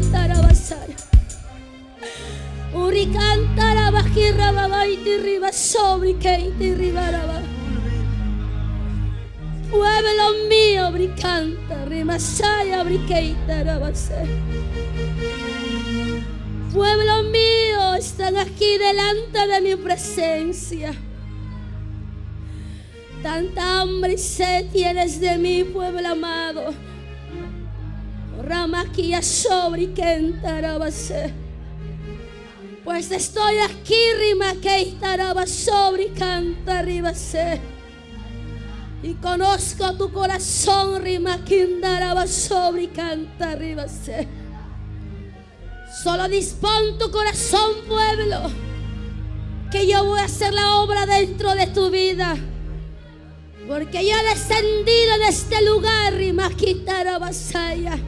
tarabasaya. Uricanta bajirra babaiti riba sobre keiti ribaraba. Pueblo mío, bricanta, rimasaya, briqueita, rabase. Pueblo mío, están aquí delante de mi presencia. Tanta hambre y tienes de mí, pueblo amado. Ramaquilla sobre rabase. Pues estoy aquí, rima que sobre canta ribase. Y conozco tu corazón, rima sobre canta ribase. Solo dispón tu corazón, pueblo, que yo voy a hacer la obra dentro de tu vida. Porque yo he descendido en este lugar, rima basaya.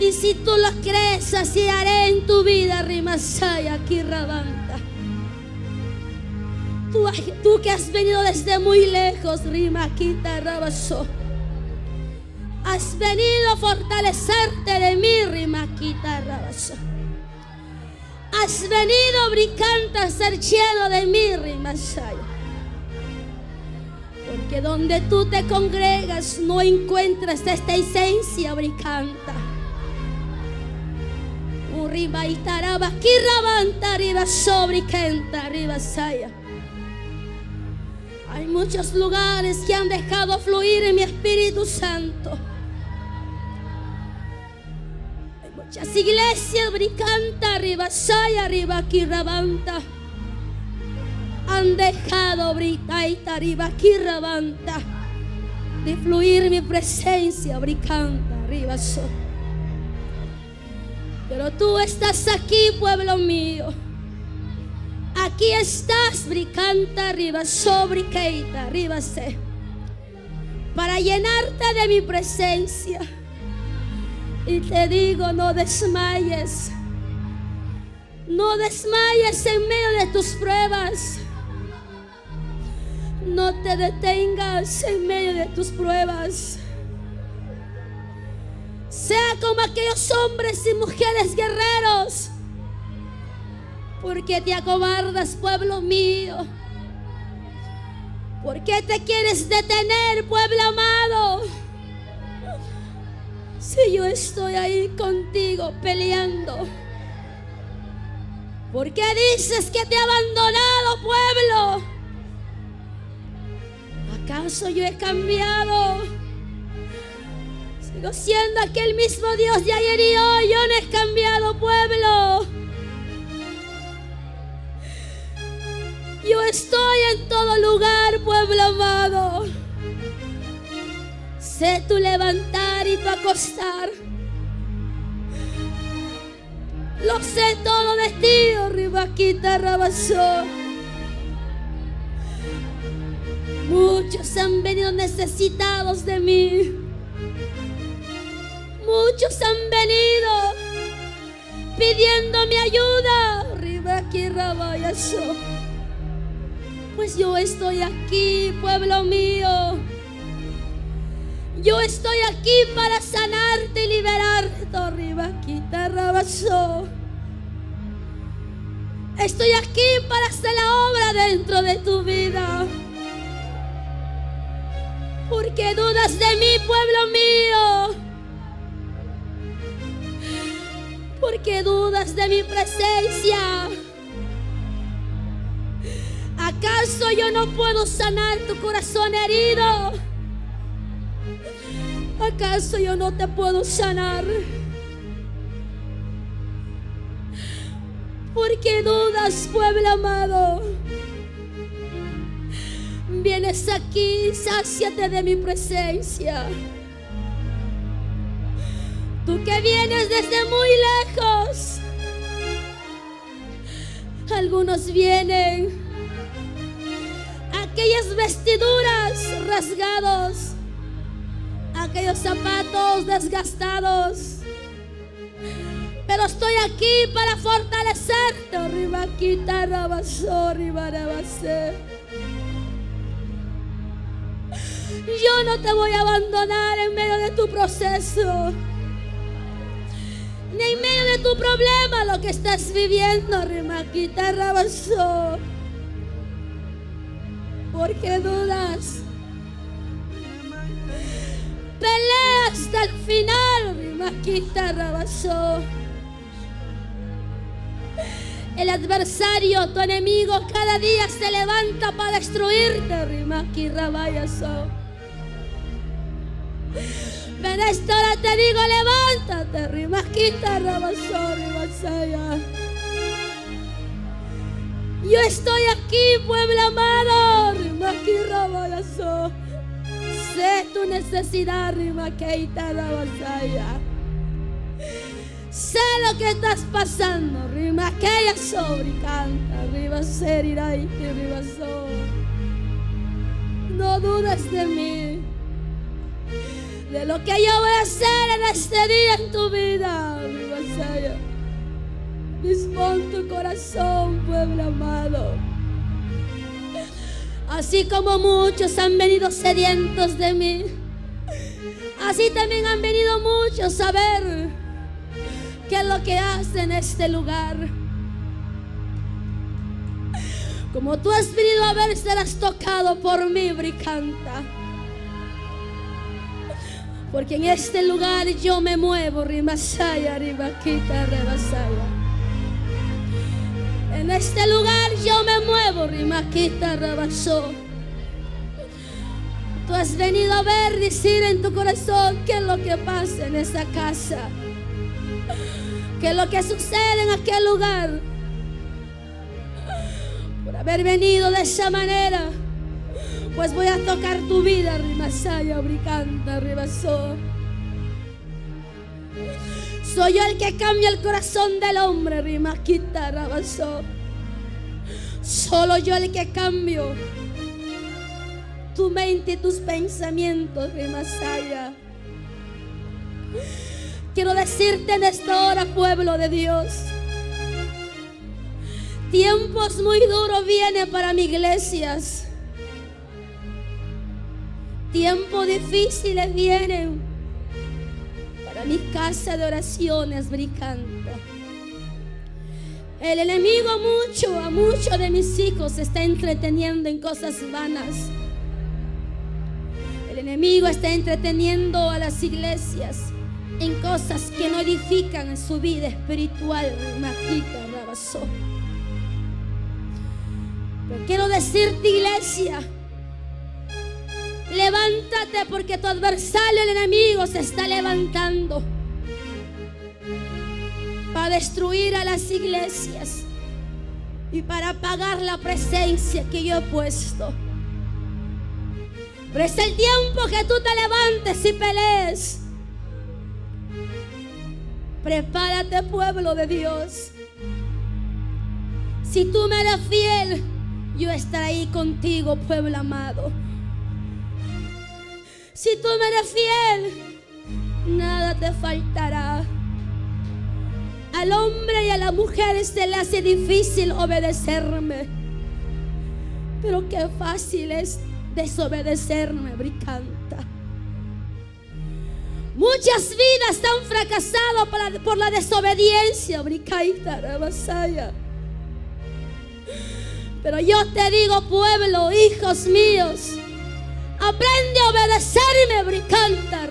Y si tú lo crees, así haré en tu vida, rimasaya, aquí rabanta. Tú, que has venido desde muy lejos, rima quita rabaso. Has venido a fortalecerte de mí, rima quita rabaso. Has venido bricante a ser lleno de mí, rimasaya. Porque donde tú te congregas no encuentras esta esencia bricanta arriba y taraba, aquí rabanta arriba sobre kenta arriba saya. Hay muchos lugares que han dejado fluir en mi Espíritu Santo. Hay muchas iglesias bricanta arriba saya, arriba aquí rabanta. Han dejado britaita arriba aquí rabanta de fluir mi presencia bricanta arriba so. Pero tú estás aquí, pueblo mío. Aquí estás, bricanta arriba, sobre keita, arriba se. Para llenarte de mi presencia. Y te digo, no desmayes. No desmayes en medio de tus pruebas. No te detengas en medio de tus pruebas. Sea como aquellos hombres y mujeres guerreros. ¿Por qué te acobardas, pueblo mío? ¿Por qué te quieres detener, pueblo amado? Si yo estoy ahí contigo peleando. ¿Por qué dices que te he abandonado, pueblo? ¿Acaso yo he cambiado? Sigo siendo aquel mismo Dios de ayer y hoy. Yo no he cambiado, pueblo. Yo estoy en todo lugar, pueblo amado. Sé tu levantar y tu acostar. Lo sé todo de ti, oh Ribaquita Rabasó. Muchos han venido necesitados de mí. Muchos han venido pidiendo mi ayuda. Pues yo estoy aquí, pueblo mío. Yo estoy aquí para sanarte y liberarte. Estoy aquí para hacer la obra dentro de tu vida. Porque dudas de mí, pueblo mío. Porque dudas de mi presencia. ¿Acaso yo no puedo sanar tu corazón herido? ¿Acaso yo no te puedo sanar? Porque dudas, pueblo amado. Vienes aquí, sáciate de mi presencia. Tú que vienes desde muy lejos. Algunos vienen. Aquellas vestiduras rasgados. Aquellos zapatos desgastados. Pero estoy aquí para fortalecerte. Yo no te voy a abandonar en medio de tu proceso. Ni en medio de tu problema, lo que estás viviendo, Rimaquita Rabasó. ¿Por qué dudas? Pelea hasta el final, Rimaquita Rabasó. El adversario, tu enemigo, cada día se levanta para destruirte, Rimaki Rabayaso. Ven esta hora te digo, levántate, Rimaquita Rabaso, Rimasaya. Yo estoy aquí, pueblo amado, Rimaki Rabayaso. Sé tu necesidad, Rimaquita Rabasaya. Sé lo que estás pasando. Rima aquella sobre canta. Arriba ser irá y arriba No dudes de mí. De lo que yo voy a hacer en este día en tu vida. Arriba Dispón tu corazón, pueblo amado. Así como muchos han venido sedientos de mí. Así también han venido muchos a ver ¿Qué es lo que hace en este lugar? Como tú has venido a ver, serás tocado por mí, Bricanta. Porque en este lugar yo me muevo, Rimasaya, Rimaquita, Rebasaya. En este lugar yo me muevo, Rimaquita, Rebasó. Tú has venido a ver, decir en tu corazón qué es lo que pasa en esta casa que lo que sucede en aquel lugar, por haber venido de esa manera, pues voy a tocar tu vida, Rimasaya, Bricanta, Ribasó. Soy yo el que cambia el corazón del hombre, Rimasquita, Rabasó. Solo yo el que cambio tu mente y tus pensamientos, Rimasaya. Quiero decirte en esta hora, pueblo de Dios. Tiempos muy duros vienen para mi iglesias. Tiempos difíciles vienen para mi casa de oraciones bricanta. El enemigo mucho, a muchos de mis hijos se está entreteniendo en cosas vanas. El enemigo está entreteniendo a las iglesias en cosas que no edifican en su vida espiritual. Pero quiero decirte, iglesia, levántate porque tu adversario, el enemigo, se está levantando para destruir a las iglesias y para apagar la presencia que yo he puesto. Pero es el tiempo que tú te levantes y pelees Prepárate pueblo de Dios. Si tú me eres fiel, yo estaré ahí contigo, pueblo amado. Si tú me eres fiel, nada te faltará. Al hombre y a la mujer se le hace difícil obedecerme. Pero qué fácil es desobedecerme, bricanta. Muchas vidas han fracasado por la, desobediencia, Pero yo te digo, pueblo, hijos míos, aprende a obedecerme, bricanta,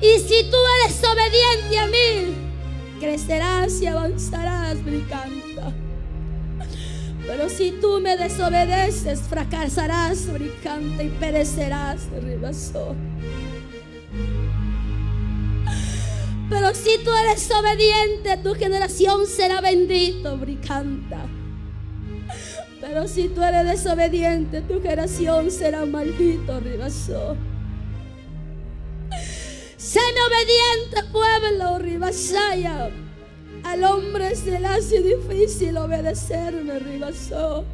Y si tú eres obediente a mí, crecerás y avanzarás, bricanta. Pero si tú me desobedeces, fracasarás, bricante, y perecerás, rebasó. Pero si tú eres obediente, tu generación será bendito, bricanta. Pero si tú eres desobediente, tu generación será maldito, ribasó. Séme obediente, pueblo, ribasaya. Al hombre se le hace difícil obedecerme, Ribasó.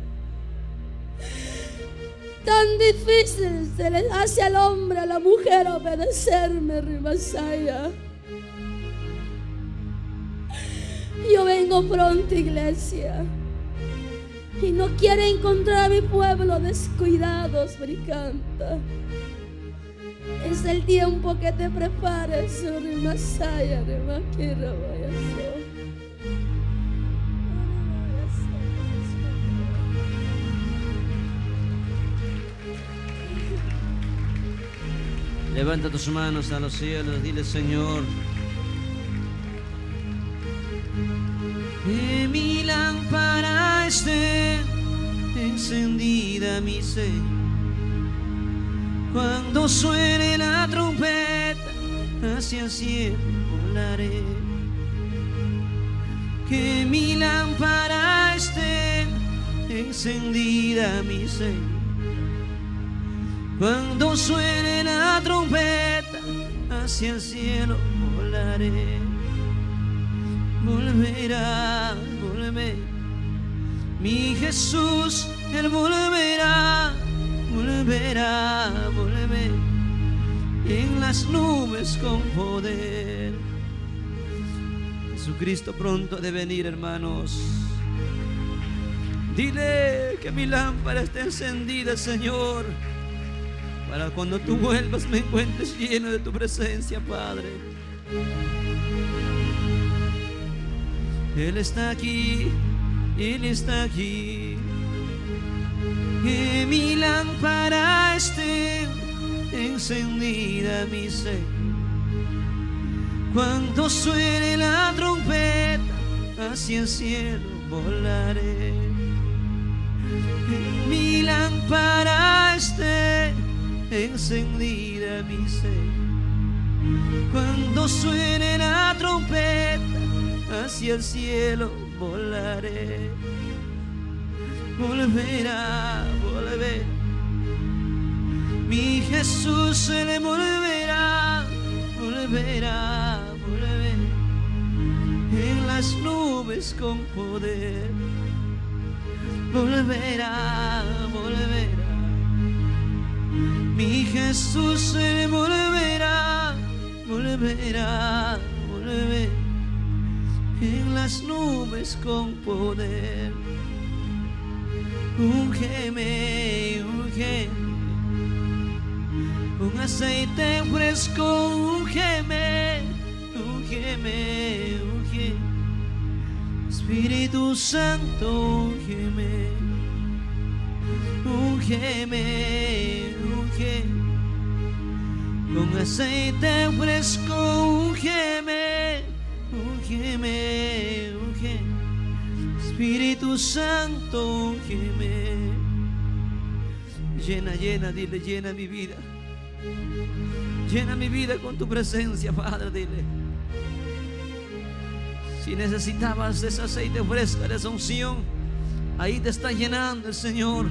Tan difícil se le hace al hombre, a la mujer obedecerme, Ribasaya. Yo vengo pronto, iglesia. Y no quiere encontrar a mi pueblo descuidados, bricanta. Es el tiempo que te prepares, Masaya, Remakira, vaya Levanta tus manos a los cielos, dile Señor. Mi lámpara esté encendida, mi Señor. Cuando suene la trompeta, hacia el cielo volaré. Que mi lámpara esté encendida, mi Señor. Cuando suene la trompeta, hacia el cielo volaré. Volverá, volverá. Mi Jesús, Él volverá, volverá, volverá. En las nubes con poder. Jesucristo pronto ha de venir, hermanos. Dile que mi lámpara está encendida, Señor para cuando tú vuelvas me encuentres lleno de tu presencia, Padre. Él está aquí, Él está aquí. Que mi lámpara esté encendida, mi ser. Cuando suene la trompeta, hacia el cielo volaré. Que mi lámpara esté encendida mi ser. Cuando suene la trompeta, hacia el cielo volaré. Volver. Mi Jesús se le volverá, volverá, volver. En las nubes con poder. Volverá, volverá mi Jesús se volverá, volverá, volverá en las nubes con poder. Ungeme, ungeme, con aceite fresco, ungeme, ungeme, ungeme. Espíritu Santo, ungeme, ungeme, con aceite fresco, ungeme, ungeme. Espíritu Santo, ungeme. Llena, llena, dile, llena mi vida. Llena mi vida con tu presencia, Padre, dile. Si necesitabas ese aceite fresco, de esa unción, ahí te está llenando el Señor.